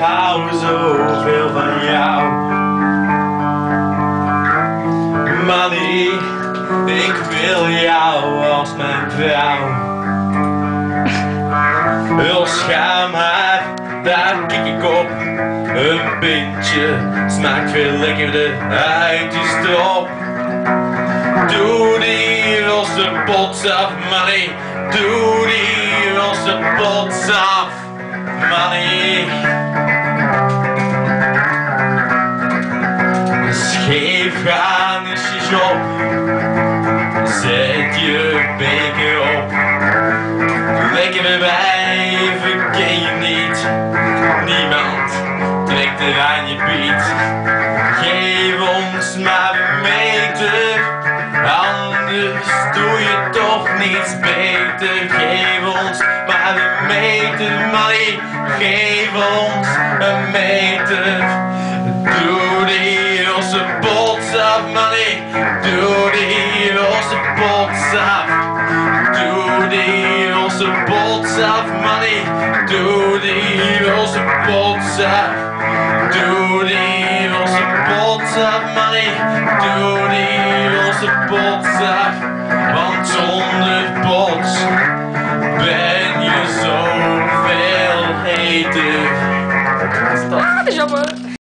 hou zoveel van jou. Money, ik wil jou als mijn vrouw. Heel schaam haar, daar kijk ik op. Een pintje smaakt veel lekkerder uit die strop. Doe die roze pots af, money. Doe die roze pots af, money. Je job. Zet je beker op. Lekker wijven ken je niet. Niemand trekt er aan je beat. Geef ons maar een meter. Anders doe je toch niets beter. Geef ons maar een meter, money. Geef ons een meter. Af, money. Doe die roze pots af. Doe die roze pots af, money. Doe die roze pots af. Doe die roze pots af, money. Doe die roze pots af. Want zonder pots ben je zoveel heter. Ah, dat is jammer.